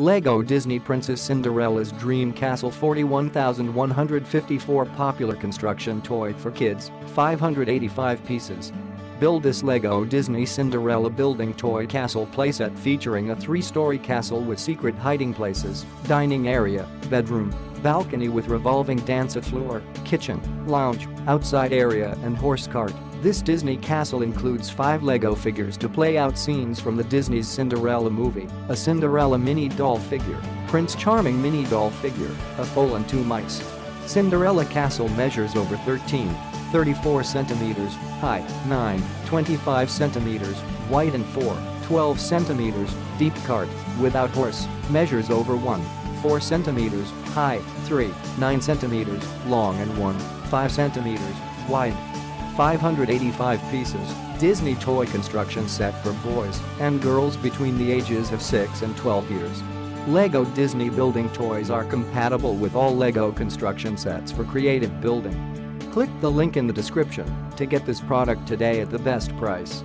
LEGO Disney Princess Cinderella's Dream Castle 41,154 popular construction toy for kids, 585 pieces. Build this LEGO Disney Cinderella building toy castle playset featuring a three-story castle with secret hiding places, dining area, bedroom, balcony with revolving dance floor, kitchen, lounge, outside area and horse cart. This Disney castle includes five LEGO figures to play out scenes from the Disney's Cinderella movie, a Cinderella mini doll figure, Prince Charming mini doll figure, a foal and two mice. Cinderella castle measures over 13, 34 centimeters high, 9, 25 centimeters wide and 4, 12 centimeters deep cart without horse measures over 1, 4 centimeters high, 3, 9 centimeters long and 1, 5 centimeters wide. 585 pieces, Disney toy construction set for boys and girls between the ages of 6 and 12 years. LEGO Disney building toys are compatible with all LEGO construction sets for creative building. Click the link in the description to get this product today at the best price.